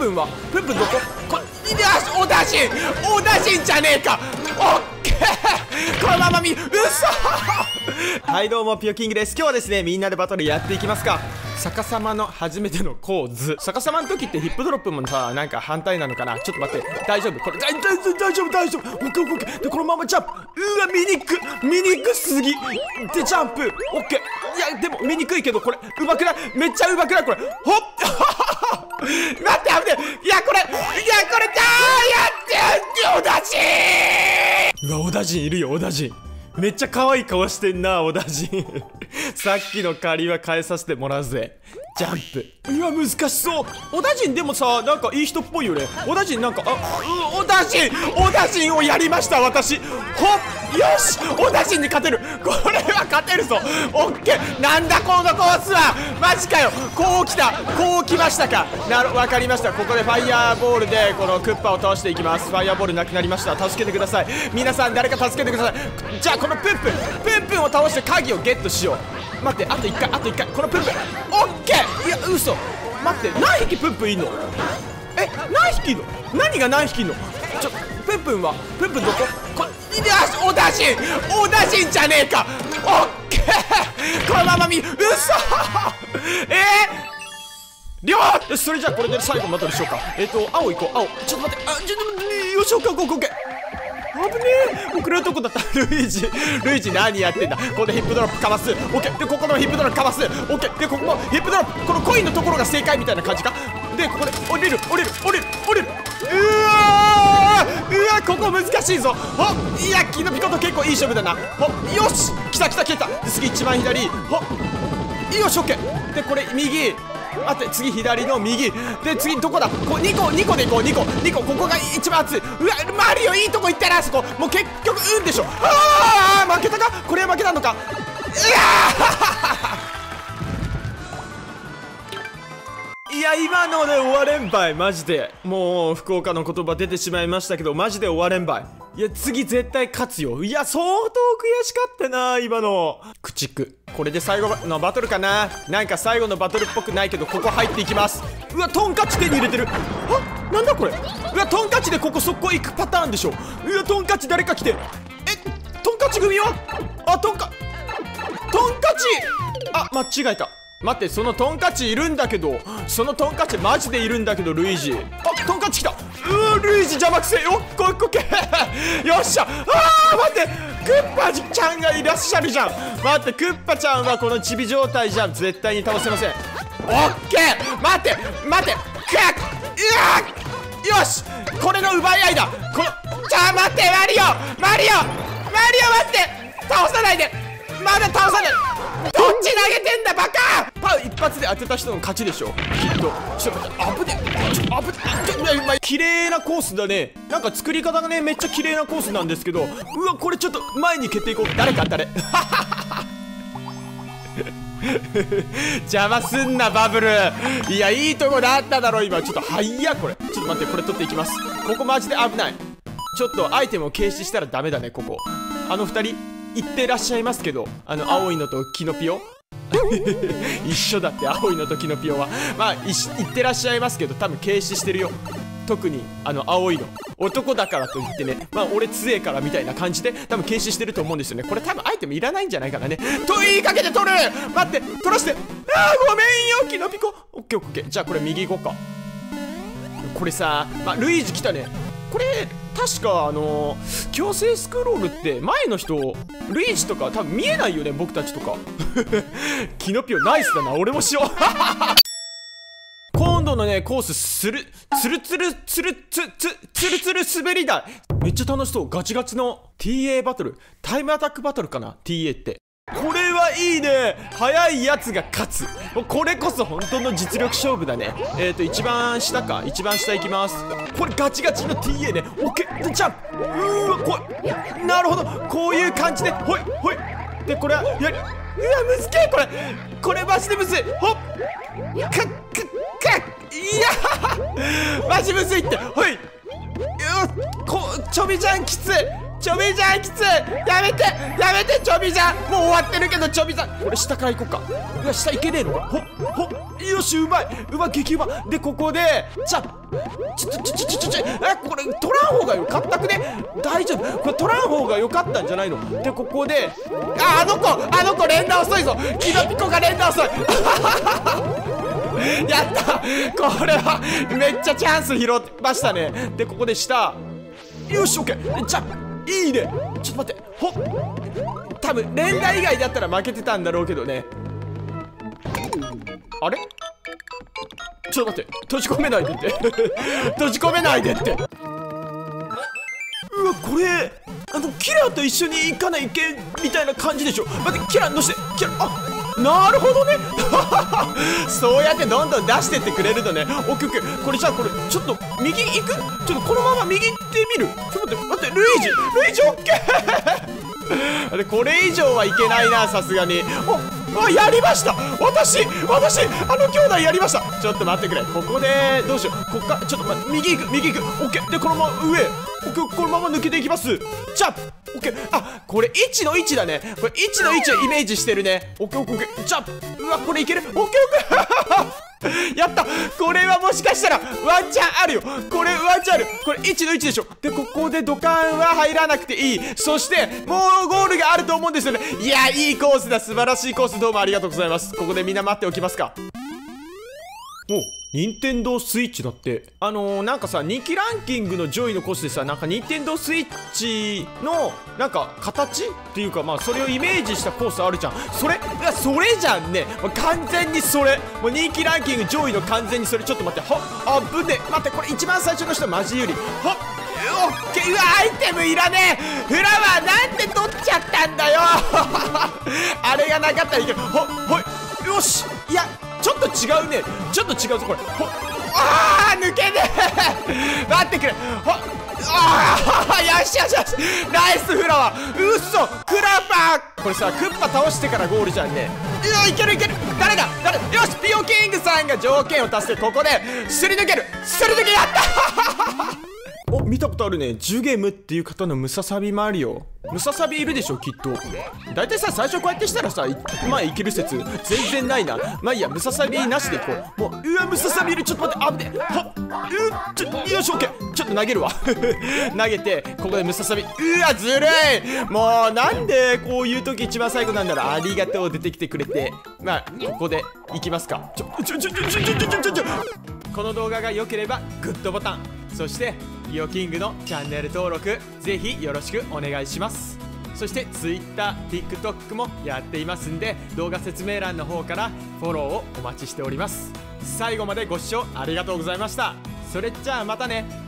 プンはプンプンどこ？こよしおだしんおだしんじゃねえか！オッケー！このまま見うそはいどうもピヨキングです。今日はですねみんなでバトルやっていきますか。逆さまの初めての構図。逆さまの時ってヒップドロップもさなんか反対なのかな？ちょっと待って。大丈夫？これ大大大丈夫？大丈夫？オッケーオッケー。でこのままジャンプ。うわ見にく見にくすぎ！でジャンプ。オッケー。いやでも見にくいけどこれうまくない？めっちゃうまくない？これ。ほっ！待って危ねえいやこれいやこれだーやってやっておだしうわおだじんいるよおだじんめっちゃ可愛い顔してんな、オダジン。さっきの借りは返させてもらうぜ。ジャンプ。うわ、難しそう。小田人でもさ、なんかいい人っぽいよね。小田人なんか、あ、う、小田人小田人をやりました、私。ほっ、よし小田人に勝てる。これは勝てるぞ。オッケー。なんだこのコースは。マジかよ。こう来た。こう来ましたか。なる、わかりました。ここでファイヤーボールで、このクッパを倒していきます。ファイヤーボールなくなりました。助けてください。皆さん、誰か助けてください。じゃあ、このプンプンプンプンを倒して鍵をゲットしよう待ってあと1回あと1回このプンプンオッケーいや嘘待って何匹プンプンいんの？え何匹いんの？何が何匹いんの？ちょプンプンはプンプンどこ？こよしおだしんおだしんじゃねえか。オッケー。このまま見嘘。え？ーりょうそれじゃあこれで最後まとめしようか。えっ、ー、と青行こう青。ちょっと待ってあちょっと待ってよしオッケーオッケーオッケー危ねえ。遅れるとこだった。ルイージ。ルイージ何やってんだ。ここでヒップドロップかます。オッケーでここのヒップドロップかます。オッケーでここもヒップドロップ。このコインのところが正解みたいな感じか。でここで降りる。降りる。降りる。降りる。うわー。うわここ難しいぞ。ほいやキノピコと結構いい勝負だな。ほよし。来た来た来た。で次一番左。ほよし。オッケーでこれ右。待って次左の右。で次どこだ？こ2個2個でいこう2個。2個ここが一番熱い。うわマリオいいとこ行ったなそこ。もう結局うんでしょ。ああ負けたか？これは負けたのか？うわ いや今ので終われんばい。マジで。もう福岡の言葉出てしまいましたけどマジで終われんばい。いや次絶対勝つよ。いや相当悔しかったな今の。駆逐。これで最後のバトルかな。なんか最後のバトルっぽくないけどここ入っていきます。うわトンカチ手に入れてる。あなんだこれ？うわトンカチでここ速攻行くパターンでしょ。うわトンカチ誰か来て。えトンカチ組はあトンカトンカチ！あ間違えた。待ってそのトンカチいるんだけど。そのトンカチマジでいるんだけどルイージ。あトンカチ来た。うわルイージ邪魔くせよっこいこけ。よっしゃ。あー待って。クッパちゃんがいらっしゃるじゃん。待ってクッパちゃんはこのチビ状態じゃ絶対に倒せません。オッケー。待って待って。クッ。うわよし。これの奪い合いだ。このじゃあ待ってマリオ。マリオ。マリオ待って。倒さないで。まだ倒さない。どっち投げてんだバカ。パウ一発で当てた人の勝ちでしょ。きっと。ちょっと待って。あぶねちょあぶねちょ綺麗なコースだね。なんか作り方がねめっちゃ綺麗なコースなんですけどうわこれちょっと前に蹴っていこう。誰か誰？邪魔すんなバブル。いやいいとこであっただろ今。ちょっとはいやこれ。ちょっと待ってこれ取っていきます。ここマジで危ない。ちょっとアイテムを軽視したらダメだねここ。あの二人行ってらっしゃいますけどあの青いのとキノピオ。一緒だって青いのとキノピオは。まあ行ってらっしゃいますけど多分軽視してるよ。特にあの青いの。男だからといってね。まあ俺強えからみたいな感じで多分軽視してると思うんですよね。これ多分アイテムいらないんじゃないかなね。と言いかけて取る。待って取らして。あーごめんよキノピコオッケーオッケー。じゃあこれ右行こうか。これさまあルイージ来たね。これ確かあのー、強制スクロールって前の人ルイージとか多分見えないよね僕たちとか。キノピオナイスだな俺もしよう。のねコースするつるつるつるつつつるつる滑り台。めっちゃ楽しそう。ガチガチの TA バトル。タイムアタックバトルかな？TA って。これはいいね。速いやつが勝つ。これこそ本当の実力勝負だね。えっ、ー、と一番下か？一番下いきます。これガチガチの TA ね。オッケージャンプ。うわこいなるほど。こういう感じでほいほいでこれはやりうわむずけこれ。これマジでむずい。ほっくっくっくっやマジむずいってほい。よこちょびちゃんきつい。ちょびちゃんきつい。やめてやめてちょびちゃん。もう終わってるけどちょびちゃん。これ下から行こうか。いや下行けねえのか？ほほよしうまい。うまい激うま。でここでじゃちょちょちょちょちょちょえこれ取らん方がよ。かったくね？大丈夫。これ取らん方がよかったんじゃないの？でここでああの子あの子連打遅いぞ。キノピコが連打遅い。やった。これはめっちゃチャンス拾ってましたね。でここで下。よしオッケー。じゃいいね。ちょっと待って。ほっ多分連打以外だったら負けてたんだろうけどね。あれ？ちょっと待って。閉じ込めないでって。閉じ込めないでって。うわこれあのキラーと一緒に行かないけみたいな感じでしょ。待ってキラー乗して。キラーあなるほどね。そうやってどんどん出してってくれるのねオッケーオッケーこれじゃあこれちょっと右行く？ちょっとこのまま右行ってみる？ちょっと待って待ってルイージルイージオッケーでこれ以上はいけないなさすがに。おあやりました！私私あの兄弟やりました！ちょっと待ってくれ。ここでどうしよう。こっからちょっと待って右行く右行く。オッケーでこのまま上。このまま抜けていきます。じゃあオッケーあこれ1の1だね。これ1の1をイメージしてるね。オッケーオッケーオッケーじゃあうわこれいける。オッケーオッケーやった。これはもしかしたらワンチャンあるよ。これワンチャンある。これ1の1でしょ。でここで土管は入らなくていい。そしてもうゴールがあると思うんですよね。いやいいコースだ。素晴らしいコース。どうもありがとうございます。ここでみんな待っておきますか。お任天堂スイッチだって。あのー、なんかさ人気ランキングの上位のコースでさなんか任天堂スイッチのなんか形っていうかまあそれをイメージしたコースあるじゃん。それいやそれじゃんね。もう完全にそれ。もう人気ランキング上位の完全にそれ。ちょっと待って。ほあぶね待ってこれ一番最初の人マジ有利。ほっ。オッケー。うわアイテムいらねえ。フラワーなんで取っちゃったんだよ。あれがなかったらいけどほほい。よし。いやっと違うね。ちょっと違うぞこれ。ほあー抜けねえ。待ってくれ。ほああよしよしよし。ナイスフラワー。うっそクラパー。これさクッパ倒してからゴールじゃんね。いやいけるいける。誰だ？誰？よしピオキングさんが条件を達成ここですり抜ける。すり抜けやったお見た！ことあるね。ジュゲムっていう方のムササビもあるよ。ムササビいるでしょきっと。大体さ最初こうやってしたらさまあいける説全然ないな。まあいいや。ムササビなしでいこう。もううわムササビいる。ちょっと待ってあぶねはっ。うっちょよしオッケー。ちょっと投げるわ。投げてここでムササビ。うわずるい。もうなんでこういう時一番最後なんだろう。ありがとう出てきてくれて。まあここでいきますか。ちょちょちょちょちょちょちょちょちょこの動画が良ければグッドボタン。そしてリオキングのチャンネル登録ぜひよろしくお願いします。そして TwitterTikTok もやっていますんで動画説明欄の方からフォローをお待ちしております。最後までご視聴ありがとうございました。それじゃあまたね。